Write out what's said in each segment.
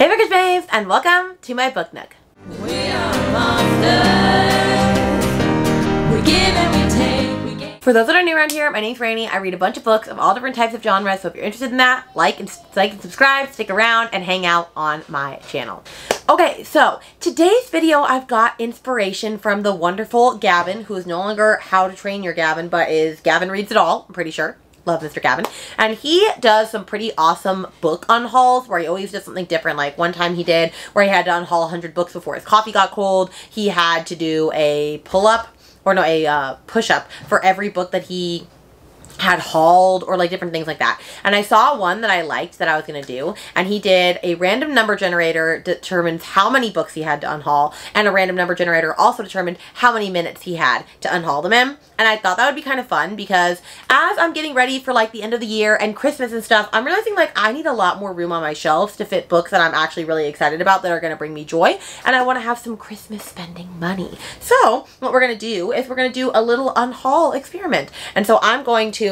Hey Bookish Babes and welcome to my book nook. We are monsters. We give and we take. We. For those that are new around here, my name's Rainy. I read a bunch of books of all different types of genres, so if you're interested in that, like and, like and subscribe, stick around, and hang out on my channel. Okay, so today's video, I've got inspiration from the wonderful Gavin, who is no longer How to Train Your Gavin, but is Gavin Reads It All, I'm pretty sure. Love Mr. Gavin. And he does some pretty awesome book unhauls where he always does something different. Like one time he did where he had to unhaul 100 books before his coffee got cold. He had to do a pull up or no, a uh, push up for every book that he had hauled or like different things like that. And I saw one that I liked that I was going to do. And he did a random number generator determines how many books he had to unhaul. And a random number generator also determined how many minutes he had to unhaul them in. And I thought that would be kind of fun because as I'm getting ready for like the end of the year and Christmas and stuff, I'm realizing like I need a lot more room on my shelves to fit books that I'm actually really excited about that are going to bring me joy. And I want to have some Christmas spending money. So what we're going to do is we're going to do a little unhaul experiment. And so I'm going to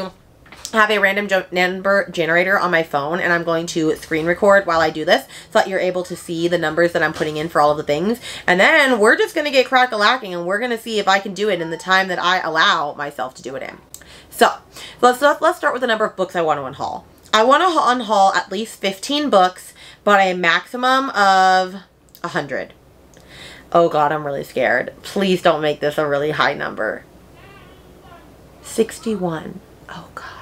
have a random number generator on my phone and I'm going to screen record while I do this so that you're able to see the numbers that I'm putting in for all of the things. And then we're just going to get crack-a-lacking and we're going to see if I can do it in the time that I allow myself to do it in. So let's, let's start with the number of books I want to unhaul. I want to unhaul at least 15 books, but a maximum of 100. Oh god, I'm really scared. Please don't make this a really high number. 61. Oh god.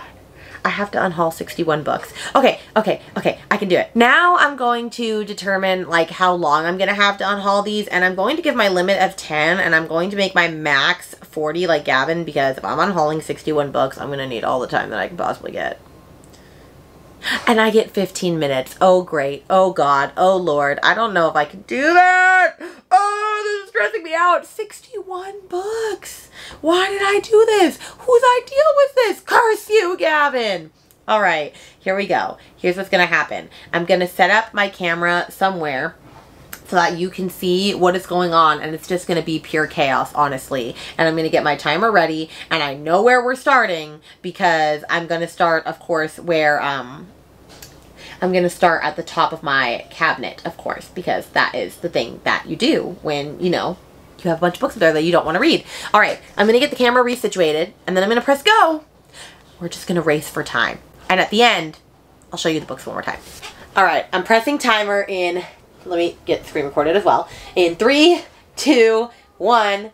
I have to unhaul 61 books. Okay, okay, okay, I can do it. Now I'm going to determine like how long I'm to have to unhaul these and I'm going to give my limit of 10 and I'm going to make my max 40 like Gavin because if I'm unhauling 61 books, I'm to need all the time that I can possibly get. And I get 15 minutes. Oh, great. Oh, God. Oh, Lord. I don't know if I can do that. Oh, this is stressing me out. 61 books. Why did I do this? Whose idea was this? Curse you, Gavin. All right, here we go. Here's what's going to happen. I'm going to set up my camera somewhere so that you can see what is going on and it's just going to be pure chaos honestly and I'm going to get my timer ready and I know where we're starting because I'm going to start of course where um I'm going to start at the top of my cabinet of course because that is the thing that you do when you know you have a bunch of books there that you don't want to read. All right, I'm going to get the camera resituated and then I'm going to press go. We're just going to race for time. And at the end, I'll show you the books one more time. All right, I'm pressing timer in let me get screen recorded as well. In three, two, one,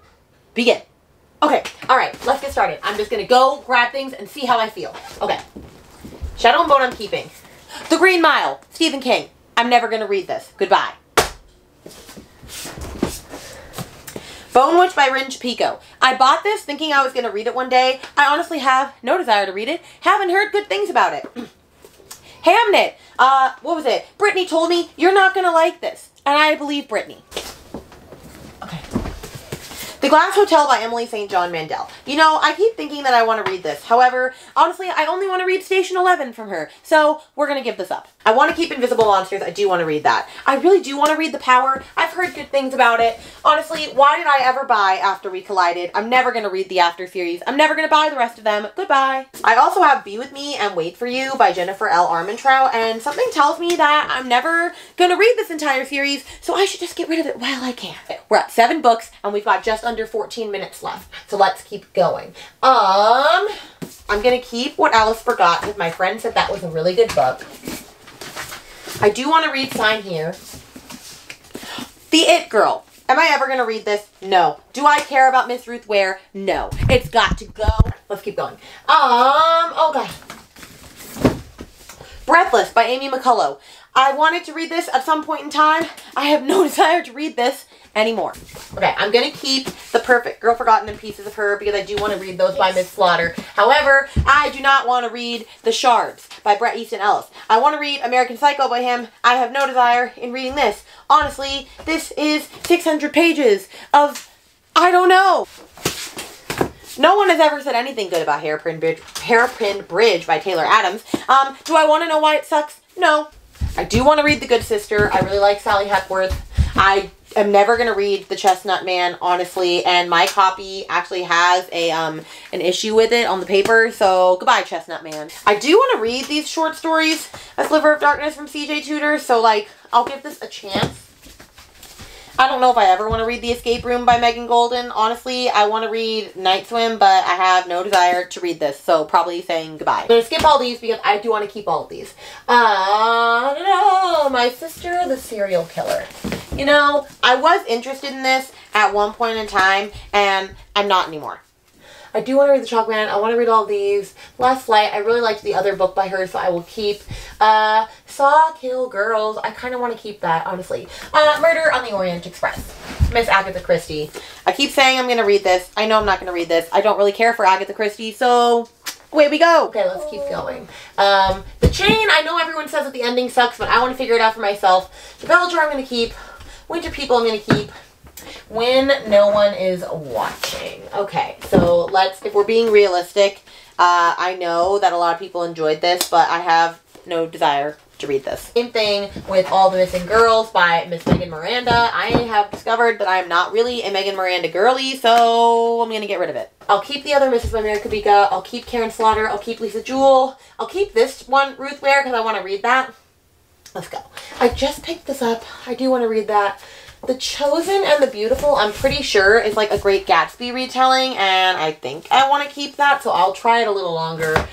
begin. Okay, all right, let's get started. I'm just gonna go grab things and see how I feel. Okay. Shadow and Bone I'm keeping. The Green Mile, Stephen King. I'm never gonna read this. Goodbye. Bone Witch by Rin Chupeco. I bought this thinking I was to read it one day. I honestly have no desire to read it. Haven't heard good things about it. Hamnet. Uh, what was it? Brittany told me you're not going to like this. And I believe Brittany. Okay. The Glass Hotel by Emily St. John Mandel. You know, I keep thinking that I want to read this. However, honestly, I only want to read Station 11 from her. So, we're going to give this up. I want to keep Invisible Monsters. I do want to read that. I really do want to read The Power. I've heard good things about it. Honestly, why did I ever buy After We Collided? I'm never going to read the After series. I'm never going to buy the rest of them. Goodbye. I also have Be With Me and Wait For You by Jennifer L. Armentrout, and something tells me that I'm never going to read this entire series, so I should just get rid of it while I can. We're at seven books, and we've got just under 14 minutes left, so let's keep going. Um, I'm going to keep What Alice Forgot, because my friend said that was a really good book. I do want to read Sign Here. The It Girl. Am I ever going to read this? No. Do I care about Miss Ruth Ware? No. It's got to go. Let's keep going. Um, oh god. Breathless by Amy McCulloch. I wanted to read this at some point in time. I have no desire to read this anymore. Okay, I'm going to keep The Perfect Girl Forgotten in Pieces of Her because I do want to read those by Miss Slaughter. However, I do not want to read The Shards by Bret Easton Ellis. I want to read American Psycho by him. I have no desire in reading this. Honestly, this is 600 pages of, I don't know. No one has ever said anything good about Hairpin Bridge, Hairpin Bridge by Taylor Adams. Um, do I want to know why it sucks? No. I do want to read The Good Sister. I really like Sally Hepworth. I am never gonna read The Chestnut Man, honestly, and my copy actually has a um an issue with it on the paper, so goodbye, Chestnut Man. I do want to read these short stories, A Sliver of Darkness from CJ Tudor, so like I'll give this a chance. I don't know if I ever want to read The Escape Room by Megan Goldin. Honestly, I want to read Night Swim, but I have no desire to read this, so probably saying goodbye. I'm going to skip all these because I do want to keep all of these. Uh, no, My Sister, the Serial Killer. You know, I was interested in this at one point in time, and I'm not anymore. I do want to read The Chalk Man. I want to read all these. Last Flight, I really liked the other book by her, so I will keep. Uh, Sawkill Girls, I kind of want to keep that, honestly. Uh, Murder on the Orient Express. Miss Agatha Christie. I keep saying I'm going to read this. I know I'm not going to read this. I don't really care for Agatha Christie, so away we go. Okay, let's keep going. Um, the Chain, I know everyone says that the ending sucks, but I want to figure it out for myself. The Belger, I'm going to keep. Winter People, I'm going to keep when no one is watching. Okay, so let's, if we're being realistic, uh, I know that a lot of people enjoyed this, but I have no desire to read this. Same thing with All the Missing Girls by Miss Megan Miranda. I have discovered that I'm not really a Megan Miranda girly, so I'm gonna get rid of it. I'll keep the other Mrs. Mary Kubica. I'll keep Karin Slaughter. I'll keep Lisa Jewell. I'll keep this one, Ruth Ware, because I want to read that. Let's go. I just picked this up. I do want to read that. The Chosen and the Beautiful, I'm pretty sure, is like a Great Gatsby retelling, and I think I want to keep that, so I'll try it a little longer.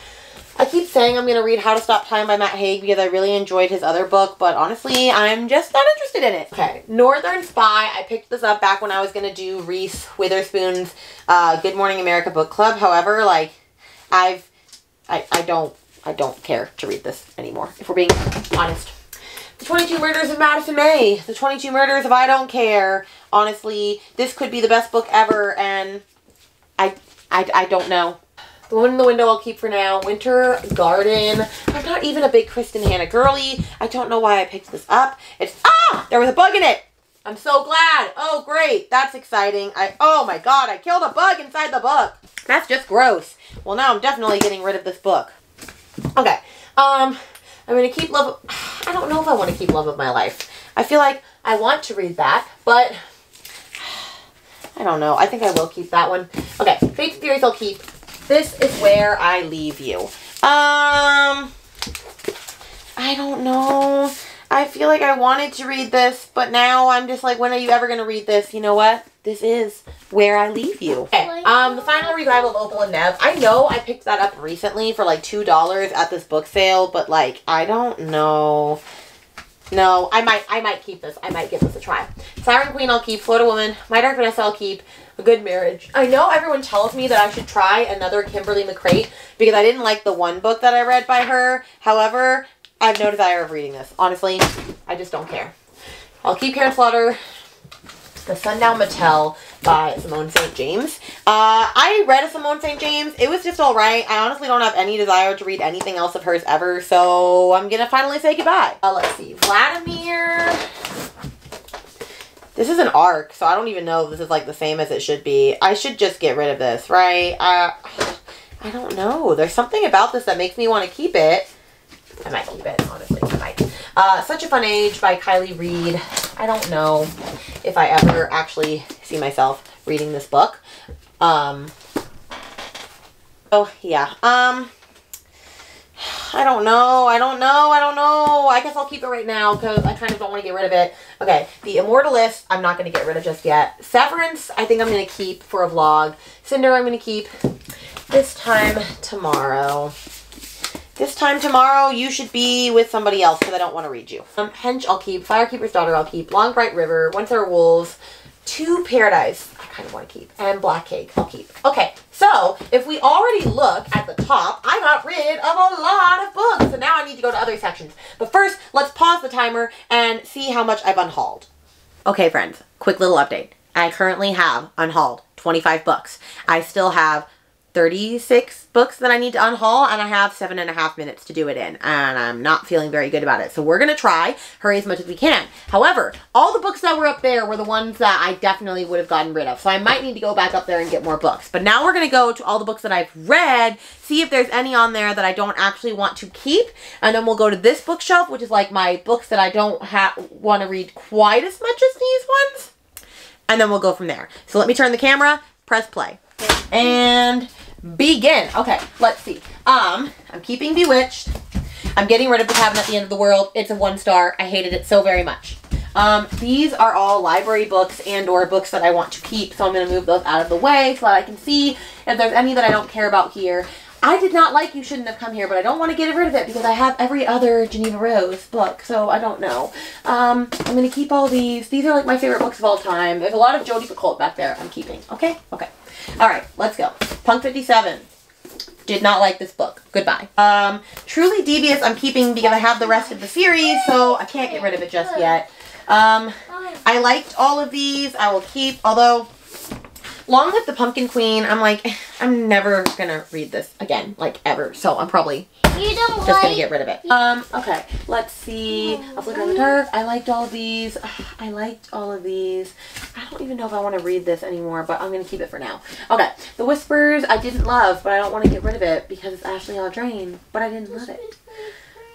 I keep saying I'm going to read How to Stop Time by Matt Haig because I really enjoyed his other book, but honestly, I'm just not interested in it. Okay, Northern Spy. I picked this up back when I was going to do Reese Witherspoon's uh, Good Morning America book club. However, like, I've, I, I don't, I don't care to read this anymore, if we're being honest. The 22 Murders of Madison May. The 22 Murders of I Don't Care. Honestly, this could be the best book ever, and I, I, I don't know. The one in the window I'll keep for now. Winter Garden. I'm not even a big Kristin Hannah girly. I don't know why I picked this up. It's, ah, there was a bug in it. I'm so glad. Oh, great. That's exciting. I, oh my God, I killed a bug inside the book. That's just gross. Well, now I'm definitely getting rid of this book. Okay. Um, I'm going to keep Love. I don't know if I want to keep Love of My Life. I feel like I want to read that, but I don't know. I think I will keep that one. Okay, Fate's Theories I'll keep. This is where I leave you. Um, I don't know. I feel like I wanted to read this, but now I'm just like, when are you ever going to read this? You know what? This is where I leave you. Okay, um, the final revival of Opal and Nev. I know I picked that up recently for like $2 at this book sale, but like, I don't know. No, I might, I might keep this. I might give this a try. Siren Queen I'll keep. Florida Woman. My Dark Vanessa I'll keep. A Good Marriage. I know everyone tells me that I should try another Kimberly McCreight because I didn't like the one book that I read by her. However, I have no desire of reading this. Honestly, I just don't care. I'll keep Karin Slaughter. The Sundown Motel by Simone St. James. Uh, I read a Simone St. James. It was just alright. I honestly don't have any desire to read anything else of hers ever, so I'm gonna finally say goodbye. Uh, let's see. Vladimir. This is an arc, so I don't even know if this is like the same as it should be. I should just get rid of this, right? Uh, I don't know. There's something about this that makes me want to keep it. I might keep it, honestly. I might. Uh, Such a Fun Age by Kiley Reid. I don't know if I ever actually see myself reading this book. Um, oh, yeah. Um, I don't know. I don't know. I don't know. I guess I'll keep it right now because I kind of don't want to get rid of it. Okay, The Immortalist, I'm not going to get rid of just yet. Severance, I think I'm going to keep for a vlog. Cinder, I'm going to keep this time tomorrow. This time tomorrow, you should be with somebody else because I don't want to read you. Um, Hench, I'll keep. Firekeeper's Daughter, I'll keep. Long Bright River, Once There Were Wolves, To Paradise, I kind of want to keep. And Black Cake, I'll keep. Okay, so if we already look at the top, I got rid of a lot of books. So now I need to go to other sections. But first, let's pause the timer and see how much I've unhauled. Okay, friends, quick little update. I currently have unhauled 25 books. I still have 36 books that I need to unhaul and I have seven and a half minutes to do it in and I'm not feeling very good about it. So we're going to try, hurry as much as we can. However, all the books that were up there were the ones that I definitely would have gotten rid of. So I might need to go back up there and get more books. But now we're going to go to all the books that I've read, see if there's any on there that I don't actually want to keep. And then we'll go to this bookshelf, which is like my books that I don't want to read quite as much as these ones. and then we'll go from there. So let me turn the camera, press play, and begin. Okay, let's see. Um, I'm keeping Bewitched. I'm getting rid of the cabin at the end of the world. It's a one star. I hated it so very much. Um, these are all library books and or books that I want to keep, so I'm going to move those out of the way so that I can see if there's any that I don't care about here. I did not like You Shouldn't Have Come Here, but I don't want to get rid of it because I have every other Geneva Rose book, so I don't know. Um, I'm going to keep all these. These are like my favorite books of all time. There's a lot of Jodi Picoult back there I'm keeping. Okay? Okay. All right, let's go. Punk 57. Did not like this book. Goodbye. Um, Truly Devious I'm keeping because I have the rest of the series, so I can't get rid of it just yet. Um, I liked all of these. I will keep, although Long Live the Pumpkin Queen, I'm like, I'm never gonna read this again, like ever. So I'm probably just gonna get rid of it. Um, okay, let's see. A Flicker in the Dark. I liked all of these. I liked all of these. I don't even know if I want to read this anymore, but I'm gonna keep it for now. Okay, The Whispers. I didn't love, but I don't want to get rid of it because it's Ashley Audrain. But I didn't love it.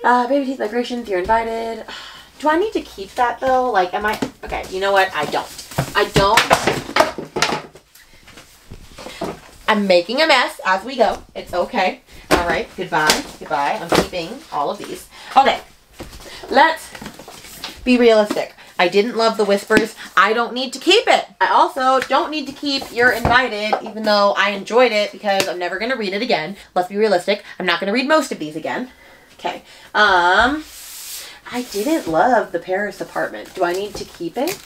Uh, Baby Teeth Vibrations. You're invited. Do I need to keep that though? Like, am I? Okay, you know what? I don't. I don't. I'm making a mess as we go. It's okay. All right. Goodbye. Goodbye. I'm keeping all of these. Okay. Let's be realistic. I didn't love the whispers. I don't need to keep it. I also don't need to keep You're Invited, even though I enjoyed it because I'm never going to read it again. Let's be realistic. I'm not going to read most of these again. Okay. Um, I didn't love the Paris apartment. Do I need to keep it?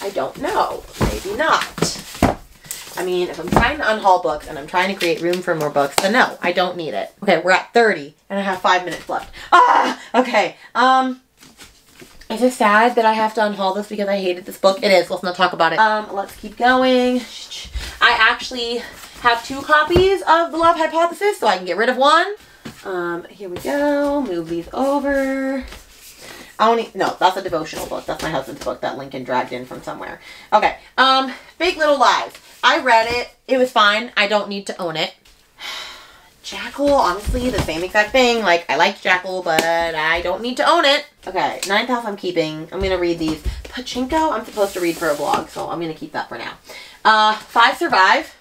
I don't know. Maybe not. I mean, if I'm trying to unhaul books and I'm trying to create room for more books, then no, I don't need it. Okay, we're at 30 and I have five minutes left. Ah, okay. Um, is it sad that I have to unhaul this because I hated this book? It is. Let's not talk about it. Um, let's keep going. I actually have two copies of The Love Hypothesis, so I can get rid of one. Um, here we go. Move these over. I don't need, no, that's a devotional book. That's my husband's book that Lincoln dragged in from somewhere. Okay. Um, Big Little Lies. I read it. It was fine. I don't need to own it. Jackal, honestly, the same exact thing. Like, I liked Jackal, but I don't need to own it. Okay, Ninth House I'm keeping. I'm going to read these. Pachinko, I'm supposed to read for a vlog, so I'm going to keep that for now. Uh, Five Survive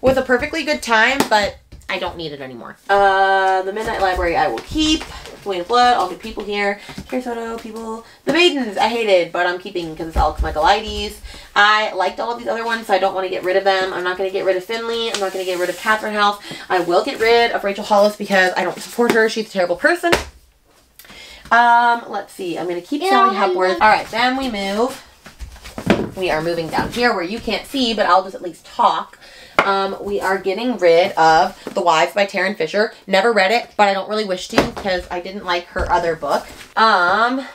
was a perfectly good time, but I don't need it anymore. Uh, the Midnight Library I will keep. Of Blood, all the people here. Soto, people. The Maidens I hated, but I'm keeping because it's Alex Michaelides. I liked all of these other ones, so I don't want to get rid of them. I'm not going to get rid of Finley. I'm not going to get rid of Catherine House. I will get rid of Rachel Hollis because I don't support her. She's a terrible person. Um, let's see. I'm going to keep Yeah, Sally Hepworth. All right, then we move. We are moving down here where you can't see, but I'll just at least talk. Um, we are getting rid of The Wives by Tarryn Fisher. Never read it, but I don't really wish to because I didn't like her other book. Um,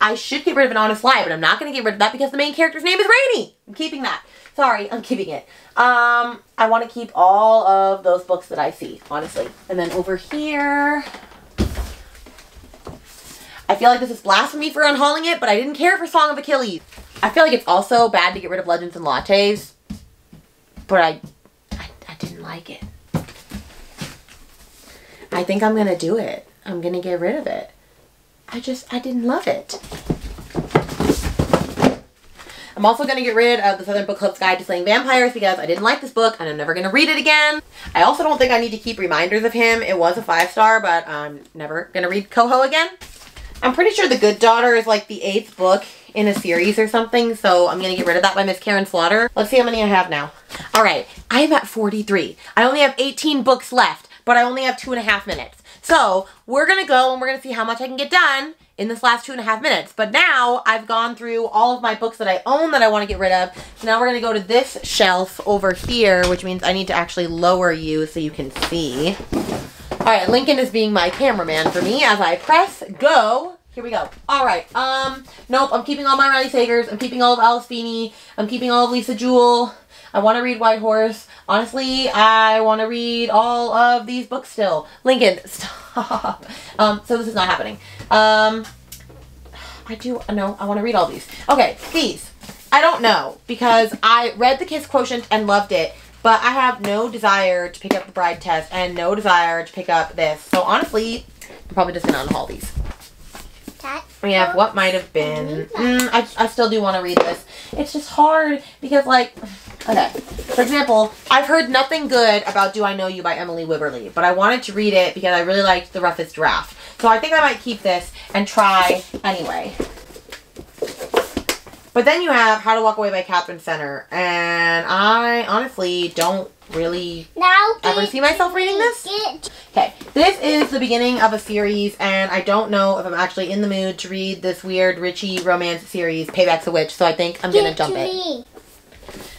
I should get rid of An Honest Lie, but I'm not going to get rid of that because the main character's name is Rainy. I'm keeping that. Sorry, I'm keeping it. Um, I want to keep all of those books that I see, honestly. And then over here, I feel like this is blasphemy for unhauling it, but I didn't care for Song of Achilles. I feel like it's also bad to get rid of Legends and Lattes, but I, I, I didn't like it. I think I'm gonna do it. I'm gonna get rid of it. I just, I didn't love it. I'm also going to get rid of the Southern Book Club's Guide to Slaying Vampires because I didn't like this book and I'm never going to read it again. I also don't think I need to keep reminders of him. It was a five star, but I'm never going to read Coho again. I'm pretty sure The Good Daughter is like the eighth book in a series or something, so I'm going to get rid of that by Miss Karin Slaughter. Let's see how many I have now. All right, I'm at 43. I only have 18 books left, but I only have two and a half minutes. So we're going to go and we're going to see how much I can get done in this last two and a half minutes. But now I've gone through all of my books that I own that I want to get rid of. So now we're going to go to this shelf over here, which means I need to actually lower you so you can see. All right, Lincoln is being my cameraman for me as I press go. Here we go. All right. Um. Nope. I'm keeping all my Riley Sagers. I'm keeping all of Alice Feeney. I'm keeping all of Lisa Jewell. I want to read White Horse. Honestly, I want to read all of these books still. Lincoln, stop. Um. So this is not happening. Um. I do. No, I want to read all these. Okay, these. I don't know because I read The Kiss Quotient and loved it, but I have no desire to pick up the Bride Test and no desire to pick up this. So honestly, I'm probably just gonna unhaul these. We have what might have been. Mm, I, I still do want to read this. It's just hard because, like, okay. For example, I've heard nothing good about Do I Know You by Emily Wibberley, but I wanted to read it because I really liked The Roughest Draft. So I think I might keep this and try anyway. But then you have How to Walk Away by Katherine Center, and I honestly don't really Now Ever see myself reading this? Okay, this is the beginning of a series, and I don't know if I'm actually in the mood to read this weird Richie romance series, Payback's a Witch, so I think I'm gonna jump to it.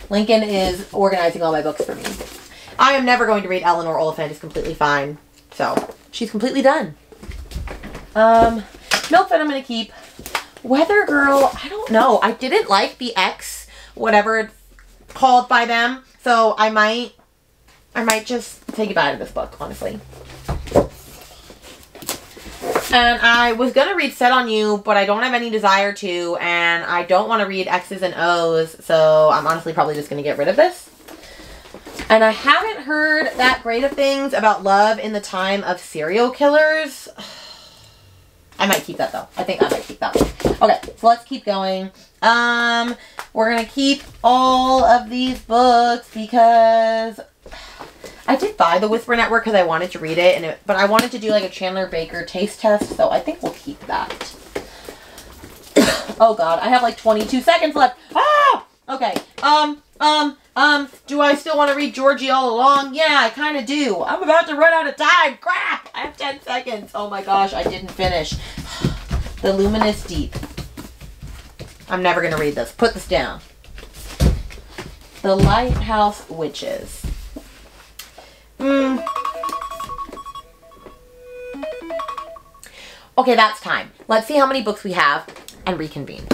Lincoln is organizing all my books for me. I am never going to read Eleanor Oliphant, is completely fine. So, she's completely done. Um, Milford I'm gonna keep. Weather Girl, I don't know. I didn't like the X, whatever it's called by them, so I might, I might just take say goodbye to this book, honestly. And I was gonna read Set on You, but I don't have any desire to, and I don't want to read X's and O's, so I'm honestly probably just gonna get rid of this. And I haven't heard that great of things about love in the time of serial killers. I might keep that though. I think I might keep that. Okay, so let's keep going. Um, we're gonna keep all of these books because I did buy the Whisper Network because I wanted to read it, and it, but I wanted to do like a Chandler Baker taste test, so I think we'll keep that. oh God, I have like 22 seconds left. Ah! Okay. Um. Um. Um. Do I still want to read Georgie all along? Yeah, I kind of do. I'm about to run out of time. Crap! I have 10 seconds. Oh my gosh, I didn't finish. the Luminous Deep. I'm never gonna read this. Put this down. The Lighthouse Witches. Hmm. Okay, that's time. Let's see how many books we have and reconvene.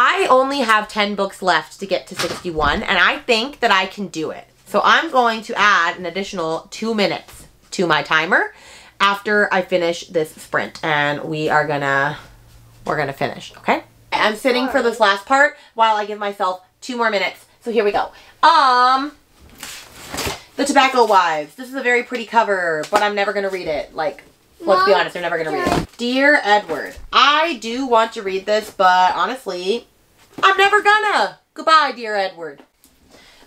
I only have 10 books left to get to 61, and I think that I can do it. So I'm going to add an additional two minutes to my timer after I finish this sprint, and we are gonna, we're gonna finish, okay? I'm sitting for this last part while I give myself two more minutes. So here we go. Um, The Tobacco Wives. This is a very pretty cover, but I'm never gonna read it. Like, let's be honest, I'm never gonna read it. Dear Edward, I do want to read this, but honestly, I'm never gonna. Goodbye, dear Edward.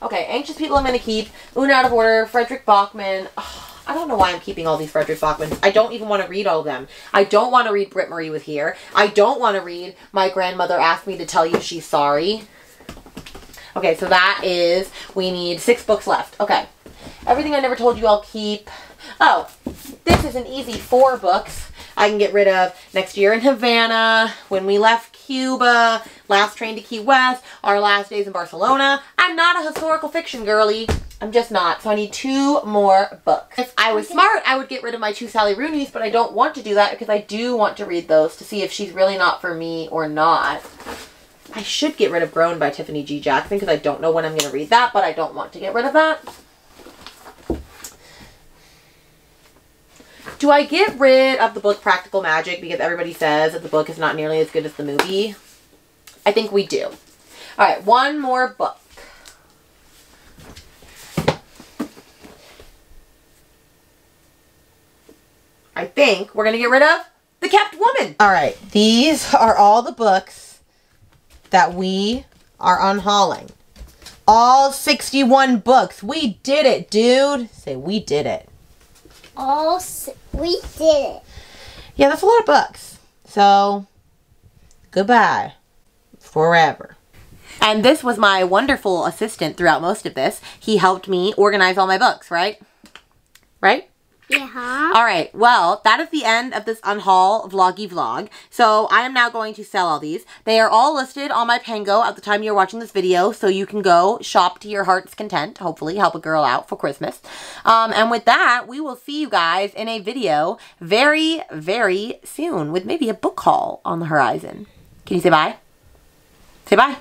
Okay, Anxious People I'm gonna keep. Una Out of Order, Fredrik Backman. Ugh, I don't know why I'm keeping all these Fredrik Backmans. I don't even want to read all of them. I don't want to read Britt Marie with here. I don't want to read My Grandmother Asked Me to Tell You She's Sorry. Okay, so that is, we need six books left. Okay. Everything I Never Told You I'll keep. Oh, this is an easy four books. I can get rid of Next Year in Havana, When We Left Cuba, Last Train to Key West, Our Last Days in Barcelona. I'm not a historical fiction girly. I'm just not. So I need two more books. If I was smart, I would get rid of my two Sally Rooney's, but I don't want to do that because I do want to read those to see if she's really not for me or not. I should get rid of Grown by Tiffany D. Jackson because I don't know when I'm going to read that, but I don't want to get rid of that. Do I get rid of the book Practical Magic because everybody says that the book is not nearly as good as the movie? I think we do. All right, one more book. I think we're going to get rid of The Kept Woman. All right, these are all the books that we are unhauling. All 61 books. We did it, dude. Say, we did it. All s- we did it. Yeah, that's a lot of books. So, goodbye. Forever. And this was my wonderful assistant throughout most of this. He helped me organize all my books, right? Right? Yeah. All right. Well, that is the end of this unhaul vloggy vlog. So I am now going to sell all these. They are all listed on my Pango at the time you're watching this video, so you can go shop to your heart's content. Hopefully, help a girl out for Christmas. Um, and with that, we will see you guys in a video very, very soon with maybe a book haul on the horizon. Can you say bye? Say bye.